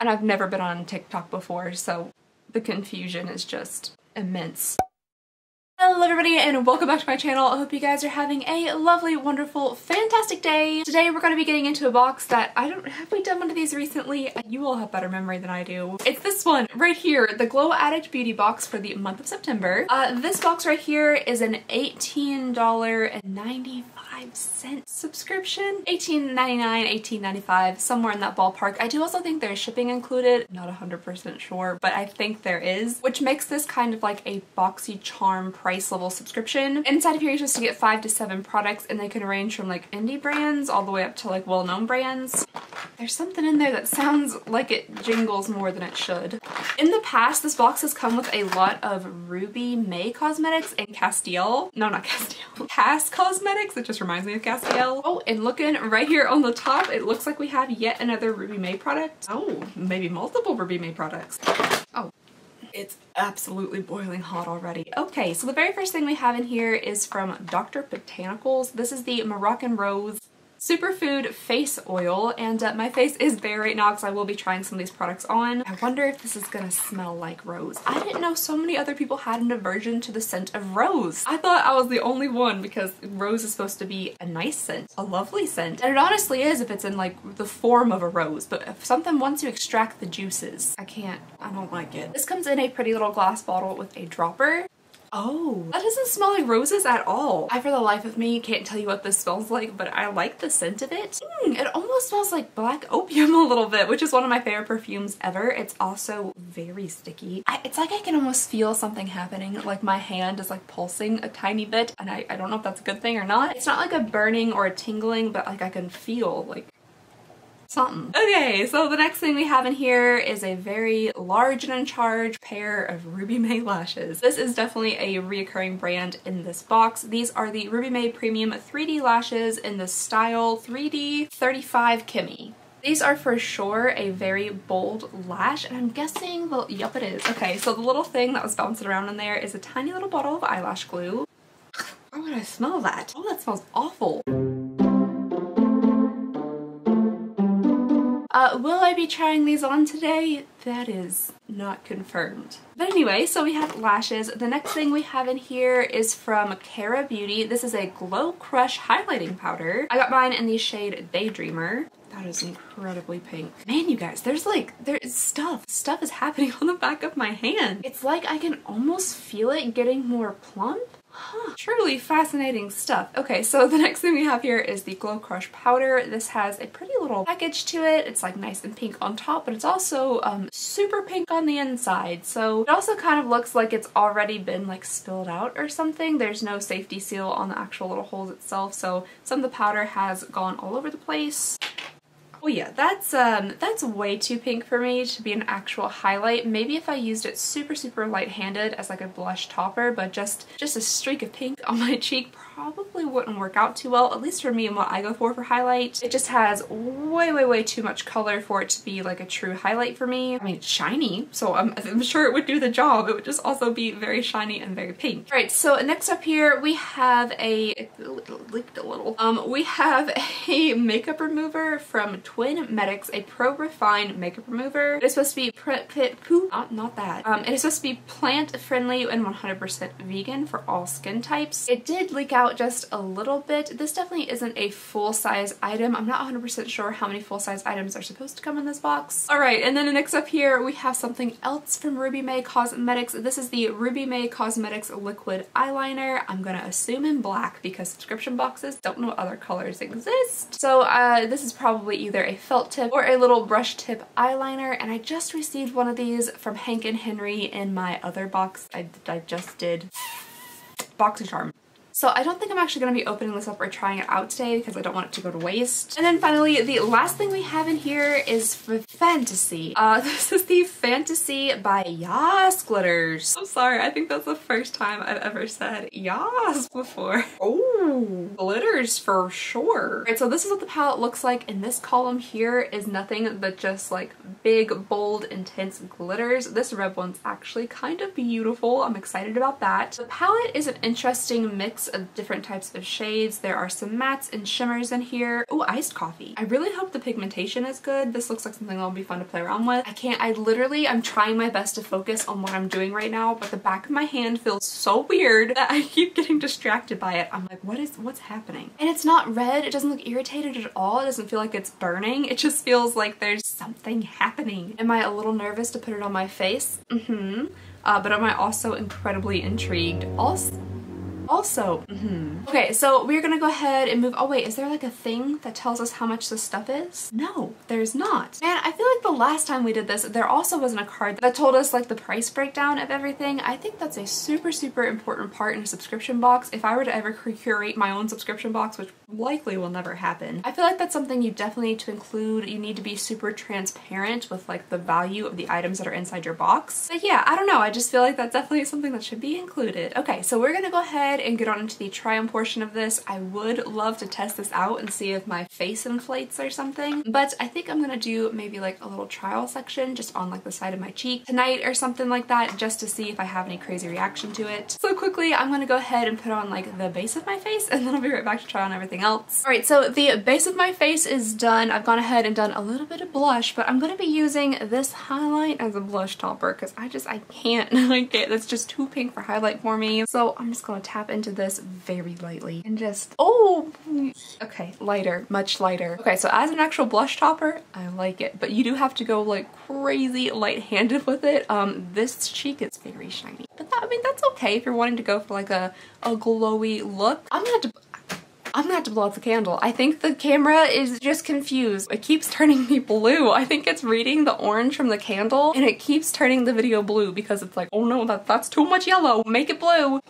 And I've never been on TikTok before, so the confusion is just immense. Hello everybody and welcome back to my channel. I hope you guys are having a lovely, wonderful, fantastic day. Today we're going to be getting into a box that I don't, have we done one of these recently? You all have better memory than I do. It's this one right here, the Glow Addict Beauty Box for the month of September. Uh, this box right here is an $18.95 cent subscription. $18.99, $18.95, somewhere in that ballpark. I do also think there's shipping included. Not 100% sure, but I think there is, which makes this kind of like a BoxyCharm price level subscription. Inside of here you're supposed to get five to seven products and they can range from like indie brands all the way up to like well-known brands. There's something in there that sounds like it jingles more than it should. In the past, this box has come with a lot of Ruby May Cosmetics and Castiel. No, not Castiel. Cass Cosmetics. It just reminds me of Castiel. Oh, and looking right here on the top, it looks like we have yet another Ruby May product. Oh, maybe multiple Ruby May products. Oh, it's absolutely boiling hot already. Okay, so the very first thing we have in here is from Dr. Botanicals. This is the Moroccan Rose Superfood Face Oil, and uh, my face is bare right now because I will be trying some of these products on. I wonder if this is gonna smell like rose. I didn't know so many other people had an aversion to the scent of rose. I thought I was the only one because rose is supposed to be a nice scent, a lovely scent. And it honestly is if it's in like the form of a rose, but if something wants to extract the juices, I can't, I don't like it. This comes in a pretty little glass bottle with a dropper. Oh, that doesn't smell like roses at all. I, for the life of me, can't tell you what this smells like, but I like the scent of it. Mm, it almost smells like black opium a little bit, which is one of my favorite perfumes ever. It's also very sticky. I, it's like I can almost feel something happening, like my hand is like pulsing a tiny bit, and I, I don't know if that's a good thing or not. It's not like a burning or a tingling, but like I can feel like something. Okay, so the next thing we have in here is a very large and in charge pair of Ruby May lashes. This is definitely a reoccurring brand in this box. These are the Ruby May Premium 3D lashes in the style 3D 35 Kimmy. These are for sure a very bold lash and I'm guessing, well, yep it is. Okay, so the little thing that was bouncing around in there is a tiny little bottle of eyelash glue. Oh, would I smell that? Oh, that smells awful. Uh, will I be trying these on today? That is not confirmed. But anyway, so we have lashes. The next thing we have in here is from Kara Beauty. This is a Glow Crush highlighting powder. I got mine in the shade Daydreamer. That is incredibly pink. Man, you guys, there's like, there's stuff. Stuff is happening on the back of my hand. It's like I can almost feel it getting more plump. Huh, truly fascinating stuff. Okay, so the next thing we have here is the Glow Crush powder. This has a pretty little package to it. It's like nice and pink on top, but it's also um, super pink on the inside. So it also kind of looks like it's already been like spilled out or something. There's no safety seal on the actual little holes itself, so some of the powder has gone all over the place. Oh yeah, that's um that's way too pink for me to be an actual highlight. Maybe if I used it super super light-handed as like a blush topper, but just just a streak of pink on my cheek probably wouldn't work out too well, at least for me and what I go for for highlight. It just has way, way, way too much color for it to be like a true highlight for me. I mean, it's shiny, so I'm, I'm sure it would do the job. It would just also be very shiny and very pink. All right, so next up here, we have a, leaked a little. Um, we have a makeup remover from Twin Medics, a Pro Refine makeup remover. It is supposed to be poo, not, not that. Um, it is supposed to be plant friendly and 100% vegan for all skin types. It did leak out out just a little bit. This definitely isn't a full-size item. I'm not 100% sure how many full-size items are supposed to come in this box. Alright, and then next up here we have something else from Ruby May Cosmetics. This is the Ruby May Cosmetics Liquid Eyeliner. I'm gonna assume in black because subscription boxes don't know other colors exist. So uh, this is probably either a felt tip or a little brush tip eyeliner and I just received one of these from Hank and Henri in my other box I, I just did. BoxyCharm. So I don't think I'm actually going to be opening this up or trying it out today because I don't want it to go to waste. And then finally, the last thing we have in here is for Fantasy. Uh, this is the Fantasy by Yas Glitters. I'm sorry, I think that's the first time I've ever said Yas before. Oh, glitters for sure. Right, so this is what the palette looks like and this column here is nothing but just like big, bold, intense glitters. This red one's actually kind of beautiful. I'm excited about that. The palette is an interesting mix of different types of shades. There are some mattes and shimmers in here. Oh, iced coffee. I really hope the pigmentation is good. This looks like something that'll be fun to play around with. I can't, I literally, I'm trying my best to focus on what I'm doing right now, but the back of my hand feels so weird that I keep getting distracted by it. I'm like, what is, what's happening? And it's not red. It doesn't look irritated at all. It doesn't feel like it's burning. It just feels like there's something happening. Am I a little nervous to put it on my face? Mm-hmm. Uh, but am I also incredibly intrigued? Also, also, mm -hmm. Okay, so we're gonna go ahead and move- oh wait, is there like a thing that tells us how much this stuff is? No, there's not. Man, I feel like the last time we did this, there also wasn't a card that told us like the price breakdown of everything. I think that's a super, super important part in a subscription box. If I were to ever curate my own subscription box, which likely will never happen, I feel like that's something you definitely need to include. You need to be super transparent with like the value of the items that are inside your box. But yeah, I don't know, I just feel like that's definitely something that should be included. Okay, so we're gonna go and get on into the try on portion of this. I would love to test this out and see if my face inflates or something, but I think I'm gonna do maybe like a little trial section just on like the side of my cheek tonight or something like that just to see if I have any crazy reaction to it. So quickly, I'm gonna go ahead and put on like the base of my face and then I'll be right back to try on everything else. All right, so the base of my face is done. I've gone ahead and done a little bit of blush, but I'm gonna be using this highlight as a blush topper because I just, I can't, like it. That's just too pink for highlight for me. So I'm just gonna tap into this very lightly and just, oh, okay, lighter, much lighter. Okay, so as an actual blush topper, I like it, but you do have to go like crazy light-handed with it. Um, this cheek is very shiny, but that, I mean, that's okay if you're wanting to go for like a, a glowy look. I'm gonna have to I'm gonna have to blow out the candle. I think the camera is just confused. It keeps turning me blue. I think it's reading the orange from the candle and it keeps turning the video blue because it's like, oh no, that, that's too much yellow. Make it blue.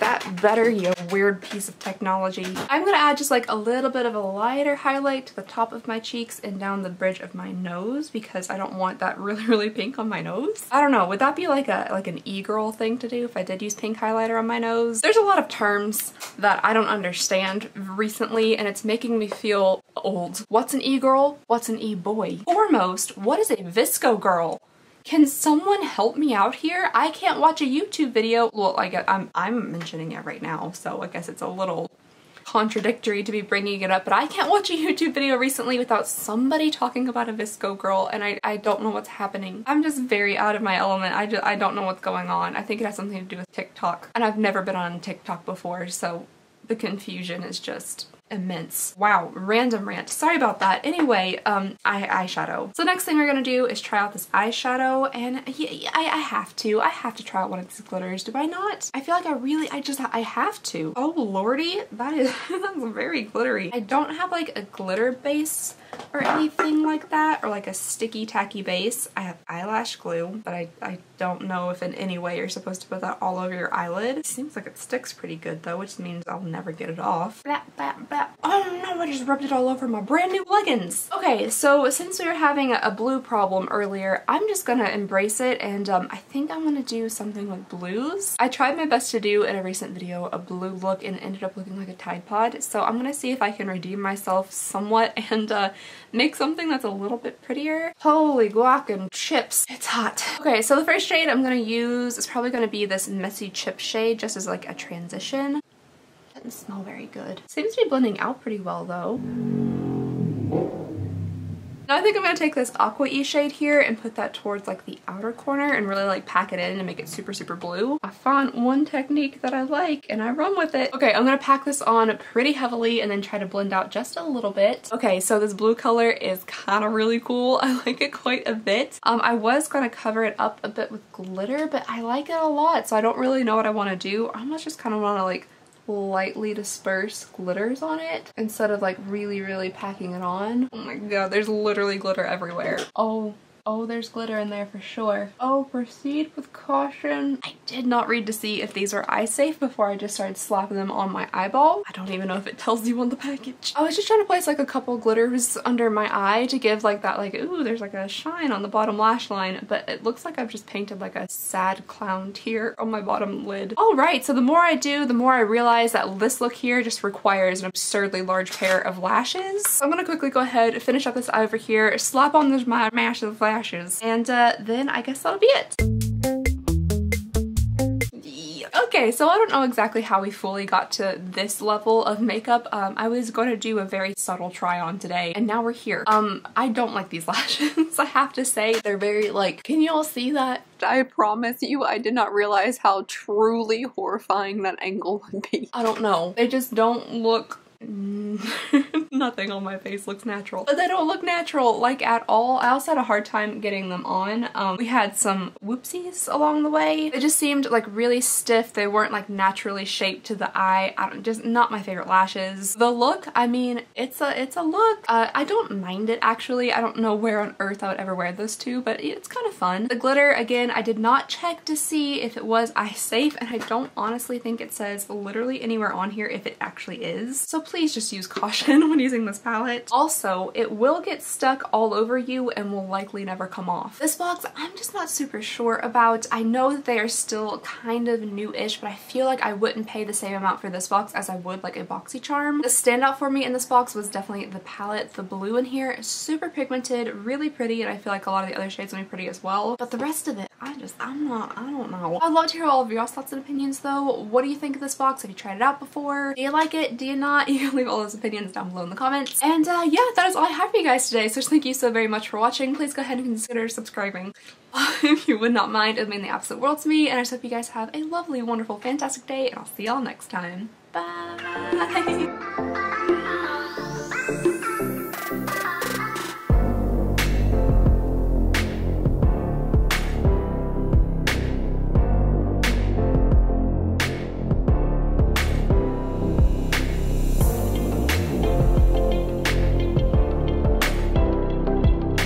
That better, you weird piece of technology? I'm gonna add just like a little bit of a lighter highlight to the top of my cheeks and down the bridge of my nose because I don't want that really, really pink on my nose. I don't know, would that be like a like an e-girl thing to do if I did use pink highlighter on my nose? There's a lot of terms that I don't understand recently and it's making me feel old. What's an e-girl? What's an e-boy? Foremost, what is a VSCO girl? Can someone help me out here? I can't watch a YouTube video. Well, I get, I'm, I'm mentioning it right now, so I guess it's a little contradictory to be bringing it up, but I can't watch a YouTube video recently without somebody talking about a VSCO girl and I, I don't know what's happening. I'm just very out of my element. I, just, I don't know what's going on. I think it has something to do with TikTok and I've never been on TikTok before, so the confusion is just immense. Wow, random rant. Sorry about that. Anyway, um, eye eyeshadow. So next thing we're gonna do is try out this eyeshadow and yeah, I, I have to. I have to try out one of these glitters. Do I not? I feel like I really, I just, I have to. Oh lordy, that is, that's very glittery. I don't have like a glitter base or anything like that or like a sticky tacky base. I have eyelash glue but I, I don't know if in any way you're supposed to put that all over your eyelid. It seems like it sticks pretty good though which means I'll never get it off. Blah, blah, blah. Oh no I just rubbed it all over my brand new leggings. Okay so since we were having a, a blue problem earlier I'm just gonna embrace it and um, I think I'm gonna do something with blues. I tried my best to do in a recent video a blue look and ended up looking like a Tide Pod so I'm gonna see if I can redeem myself somewhat and uh, make something that's a little bit prettier. Holy guac and chips. It's hot. Okay, so the first shade I'm gonna use is probably gonna be this messy chip shade just as like a transition. Doesn't smell very good. Seems to be blending out pretty well though. Now I think I'm going to take this Aqua E shade here and put that towards like the outer corner and really like pack it in and make it super, super blue. I found one technique that I like and I run with it. Okay, I'm going to pack this on pretty heavily and then try to blend out just a little bit. Okay, so this blue color is kind of really cool. I like it quite a bit. Um, I was going to cover it up a bit with glitter, but I like it a lot, so I don't really know what I want to do. I'm just kind of want to like lightly disperse glitters on it instead of like really, really packing it on. Oh my god, there's literally glitter everywhere. Oh Oh, there's glitter in there for sure. Oh, proceed with caution. I did not read to see if these were eye safe before I just started slapping them on my eyeball. I don't even know if it tells you on the package. I was just trying to place like a couple glitters under my eye to give like that like, ooh, there's like a shine on the bottom lash line, but it looks like I've just painted like a sad clown tear on my bottom lid. All right, so the more I do, the more I realize that this look here just requires an absurdly large pair of lashes. So I'm gonna quickly go ahead, finish up this eye over here, slap on this my massive lashes and uh, then I guess that'll be it. Okay, so I don't know exactly how we fully got to this level of makeup. Um, I was going to do a very subtle try on today and now we're here. Um, I don't like these lashes. I have to say they're very like, can you all see that? I promise you I did not realize how truly horrifying that angle would be. I don't know. They just don't look Nothing on my face looks natural. But they don't look natural, like, at all. I also had a hard time getting them on. Um, we had some whoopsies along the way. They just seemed, like, really stiff. They weren't, like, naturally shaped to the eye. I don't, just not my favorite lashes. The look, I mean, it's a, it's a look. Uh, I don't mind it, actually. I don't know where on earth I would ever wear those two, but it's kind of fun. The glitter, again, I did not check to see if it was eye safe, and I don't honestly think it says literally anywhere on here if it actually is. So please just use caution when using this palette. Also, it will get stuck all over you and will likely never come off. This box, I'm just not super sure about. I know that they are still kind of new-ish, but I feel like I wouldn't pay the same amount for this box as I would like a BoxyCharm. The standout for me in this box was definitely the palette. The blue in here is super pigmented, really pretty, and I feel like a lot of the other shades will be pretty as well. But the rest of it, I just, I'm not, I don't know. I'd love to hear all of y'all's thoughts and opinions though. What do you think of this box? Have you tried it out before? Do you like it? Do you not? You can leave all those opinions down below in the comments. And uh, yeah, that is all I have for you guys today. So thank you so very much for watching. Please go ahead and consider subscribing if you would not mind. It would mean the absolute world to me. And I just hope you guys have a lovely, wonderful, fantastic day. And I'll see y'all next time. Bye!